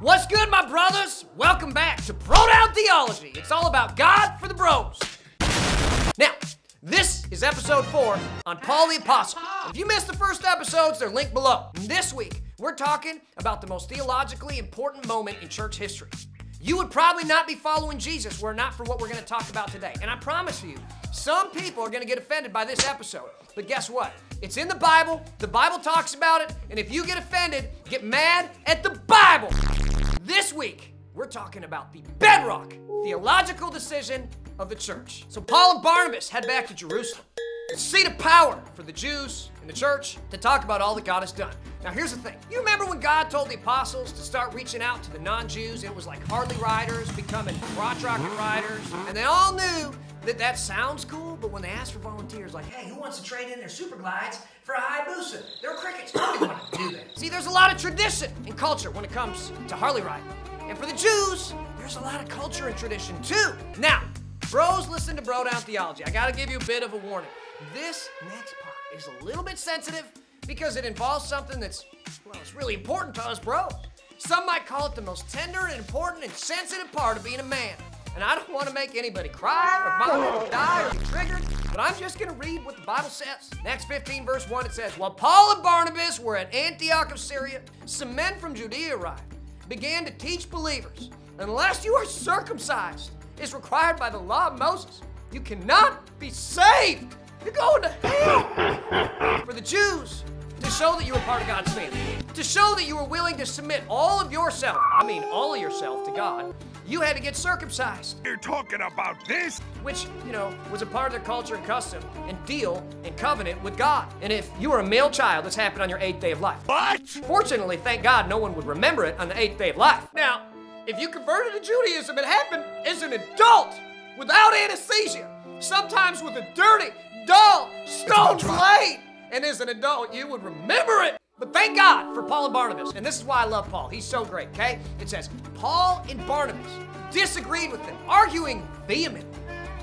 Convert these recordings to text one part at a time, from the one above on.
What's good, my brothers? Welcome back to Bro Down Theology. It's all about God for the bros. Now, this is episode four on Paul the Apostle. If you missed the first episodes, they're linked below. This week, we're talking about the most theologically important moment in church history. You would probably not be following Jesus were not for what we're going to talk about today. And I promise you, some people are going to get offended by this episode. But guess what? It's in the Bible, the Bible talks about it, and if you get offended, get mad at the Bible. This week, we're talking about the bedrock theological decision of the church. So Paul and Barnabas head back to Jerusalem, the seat of power for the Jews and the church, to talk about all that God has done. Now, here's the thing. You remember when God told the apostles to start reaching out to the non-Jews? It was like Harley riders becoming crotch rocket riders, and they all knew that that sounds cool, but when they ask for volunteers, like, hey, who wants to trade in their super glides for a Hayabusa? There are crickets. Nobody wanted to do that. See, there's a lot of tradition and culture when it comes to Harley riding. And for the Jews, there's a lot of culture and tradition too. Now, bros, listen to Bro Down Theology. I gotta give you a bit of a warning. This next part is a little bit sensitive because it involves something that's, well, it's really important to us bros. Some might call it the most tender and important and sensitive part of being a man. And I don't want to make anybody cry or vomit or die or be triggered, but I'm just going to read what the Bible says. Acts 15, verse 1, it says, While Paul and Barnabas were at Antioch of Syria, some men from Judea arrived, began to teach believers, unless you are circumcised, is required by the law of Moses. You cannot be saved. You're going to hell. For the Jews, to show that you were part of God's family, to show that you were willing to submit all of yourself, I mean all of yourself to God, you had to get circumcised. You're talking about this? Which, you know, was a part of their culture and custom and deal and covenant with God. And if you were a male child, this happened on your eighth day of life. What? Fortunately, thank God, no one would remember it on the eighth day of life. Now, if you converted to Judaism, it happened as an adult without anesthesia, sometimes with a dirty, dull, stone blade. And as an adult, you would remember it. But thank God for Paul and Barnabas. And this is why I love Paul. He's so great, okay? It says, Paul and Barnabas disagreed with them, arguing vehemently.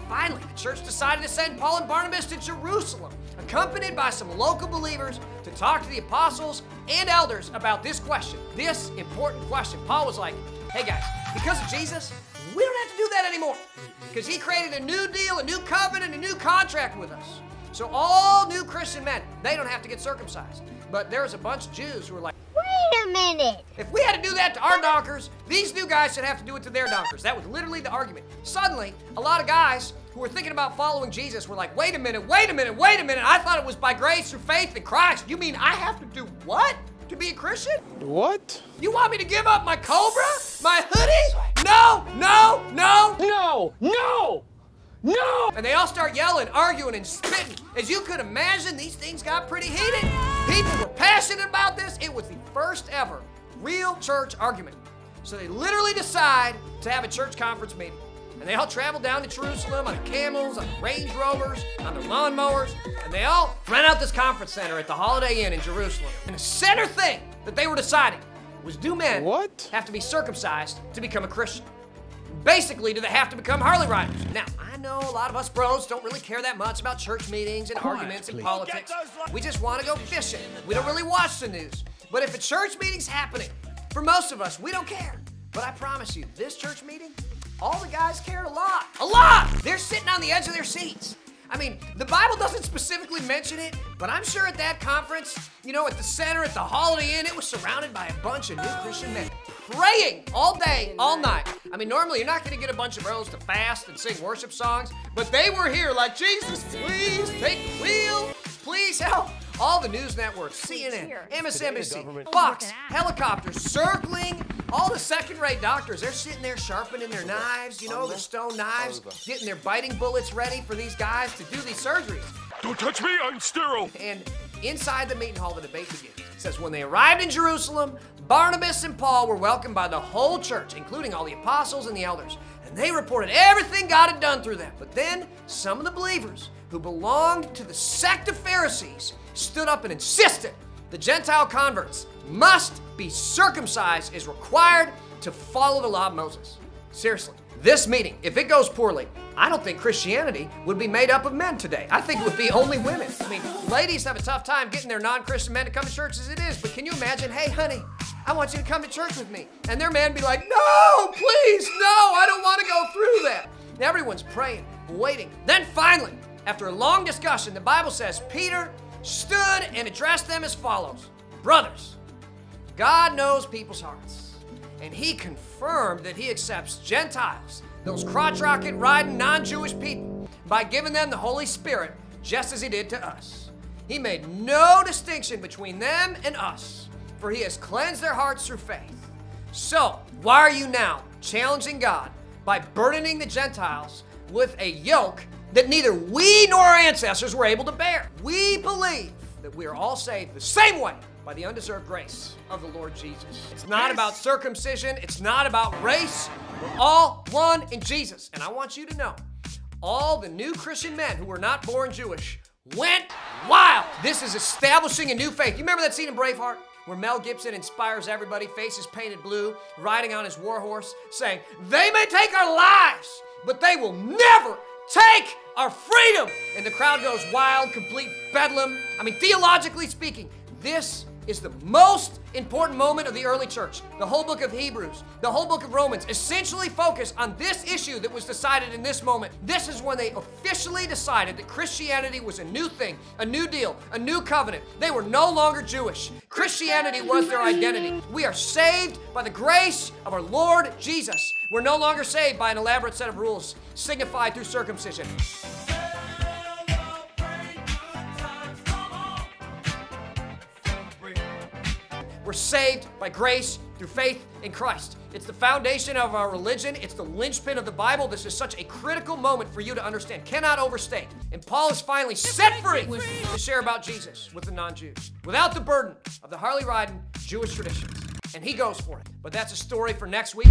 Finally, the church decided to send Paul and Barnabas to Jerusalem, accompanied by some local believers to talk to the apostles and elders about this question, this important question. Paul was like, hey guys, because of Jesus, we don't have to do that anymore. Because he created a new deal, a new covenant, a new contract with us. So all new Christian men, they don't have to get circumcised. But there's a bunch of Jews who are like, Wait a minute. if we had to do that to our donkers, these new guys should have to do it to their donkers. That was literally the argument. Suddenly, a lot of guys who were thinking about following Jesus were like, wait a minute, wait a minute, wait a minute. I thought it was by grace through faith in Christ. You mean I have to do what to be a Christian? What? You want me to give up my cobra? My hoodie? No, no, no. No! No! No! And they all start yelling, arguing, and spitting. As you could imagine, these things got pretty heated. People were passionate about this. It was the first ever real church argument. So they literally decide to have a church conference meeting. And they all travel down to Jerusalem on camels, on Range Rovers, on their lawnmowers, and they all rent out this conference center at the Holiday Inn in Jerusalem. And the center thing that they were deciding was do men What? have to be circumcised to become a Christian? Basically, do they have to become Harley riders? Now, I know a lot of us bros don't really care that much about church meetings and arguments and politics. Get those li- We just want to go fishing. We don't really watch the news. But if a church meeting's happening, for most of us, we don't care. But I promise you, this church meeting, all the guys cared a lot. A lot! They're sitting on the edge of their seats. I mean, the Bible doesn't specifically mention it, but I'm sure at that conference, you know, at the center, at the Holiday Inn, it was surrounded by a bunch of new Christian men praying all day, all night. I mean, normally you're not going to get a bunch of bros to fast and sing worship songs, but they were here like, Jesus, please take the wheel, please help. All the news networks, CNN, MSNBC, Fox, helicopters circling, all the second-rate doctors, they're sitting there sharpening their knives, you know, their stone knives, getting their biting bullets ready for these guys to do these surgeries. Don't touch me, I'm sterile. And inside the meeting hall, the debate begins. It says, When they arrived in Jerusalem, Barnabas and Paul were welcomed by the whole church, including all the apostles and the elders. And they reported everything God had done through them. But then some of the believers who belonged to the sect of Pharisees stood up and insisted the Gentile converts must be circumcised as required to follow the law of Moses. Seriously, this meeting, if it goes poorly, I don't think Christianity would be made up of men today. I think it would be only women. I mean, ladies have a tough time getting their non Christian men to come to church as it is, but can you imagine, hey, honey, I want you to come to church with me. And their man be like, No, please, no, I don't want to go through that. And everyone's praying, waiting. Then finally, after a long discussion, the Bible says Peter stood and addressed them as follows Brothers, God knows people's hearts, and he confirmed that he accepts Gentiles, those crotch rocket riding non Jewish people, by giving them the Holy Spirit just as he did to us. He made no distinction between them and us, for he has cleansed their hearts through faith. So, why are you now challenging God by burdening the Gentiles with a yoke that neither we nor our ancestors were able to bear? We believe that we are all saved the same way by the undeserved grace of the Lord Jesus. It's not about circumcision, it's not about race. All one in Jesus. And I want you to know all the new Christian men who were not born Jewish went wild. This is establishing a new faith. You remember that scene in Braveheart? Where Mel Gibson inspires everybody, faces painted blue, riding on his war horse, saying, They may take our lives, but they will never take our freedom. And the crowd goes wild, complete bedlam. I mean, theologically speaking, this is the most important moment of the early church. The whole book of Hebrews, the whole book of Romans essentially focus on this issue that was decided in this moment. This is when they officially decided that Christianity was a new thing, a new deal, a new covenant. They were no longer Jewish. Christianity was their identity. We are saved by the grace of our Lord Jesus. We're no longer saved by an elaborate set of rules signified through circumcision. We're saved by grace through faith in Christ. It's the foundation of our religion. It's the linchpin of the Bible. This is such a critical moment for you to understand. Cannot overstate. And Paul is finally set free to share about Jesus with the non Jews without the burden of the Harley riding Jewish traditions. And he goes for it. But that's a story for next week.